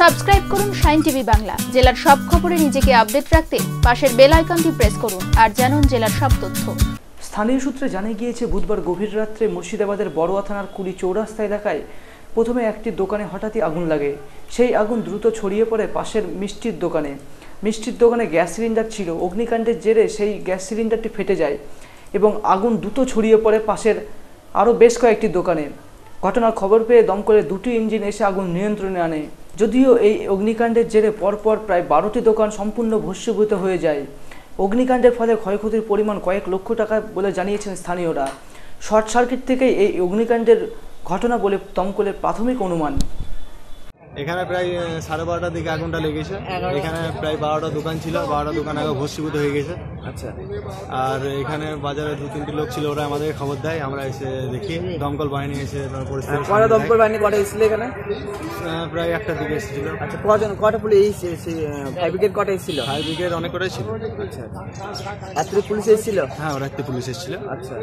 Subscribe করুন sign TV Bangla. জেলার সব খবরে নিজেকে আপডেট রাখতে পাশের বেল আইকনটি প্রেস করুন আর জানুন জেলার সব তথ্য। স্থানীয় সূত্রে জানা গিয়েছে, বুধবার গভীর রাত্রে মুর্শিদাবাদের বড়োয়া থানার কুড়ি চৌরাস্তা এলাকায় প্রথমে একটি দোকানে হঠাৎই আগুন লাগে। সেই আগুন দ্রুত ছড়িয়ে পড়ে পাশের মিষ্টির দোকানে। মিষ্টির দোকানে গ্যাস সিলিন্ডার ছিল। অগ্নিকাণ্ডের জেরে সেই গ্যাস সিলিন্ডারটি ফেটে যায় এবং আগুন দ্রুত ছড়িয়ে পড়ে পাশের আরও বেশ কয়েকটি দোকানে। ঘটনার খবর পেয়ে দমকলের দুটি ইঞ্জিন এসে আগুন নিয়ন্ত্রণে আনে। যদিও এই অগ্নিকাণ্ডের জেরে পরপর প্রায় বারোটি দোকান সম্পূর্ণ ভস্মীভূত হয়ে যায়। অগ্নিকাণ্ডের ফলে ক্ষয়ক্ষতির পরিমাণ কয়েক লক্ষ টাকা বলে জানিয়েছেন স্থানীয়রা। শর্ট সার্কিট থেকেই এই অগ্নিকাণ্ডের ঘটনা বলে দমকলের প্রাথমিক অনুমান। এখানে প্রায় সাড়ে বারোটার দিকে আগুনটা লেগেছে। এখানে প্রায় বারোটা দোকান ছিল। বারোটা দোকান আগে ভস্মীভূত হয়ে গেছে। আচ্ছা। আর এখানে বাজারে দু তিনটি লোক ছিল ওরা আমাদের খবর দেয় আমরা এসে দেখি। দমকল বাহিনী এসে কটা দমকল। বাহিনী কটা এসেছিল এখানে? প্রায় একটা দিকে এসেছিল। আচ্ছা কজন কটা পুলিশ ফায়ার ব্রিগেড কটা এসেছিল? ফায়ার ব্রিগেড অনেক কটাই ছিল আচ্ছা রাত্রি এত পুলিশ এসেছিল? হ্যাঁ ওরা একটি পুলিশ এসেছিল। আচ্ছা।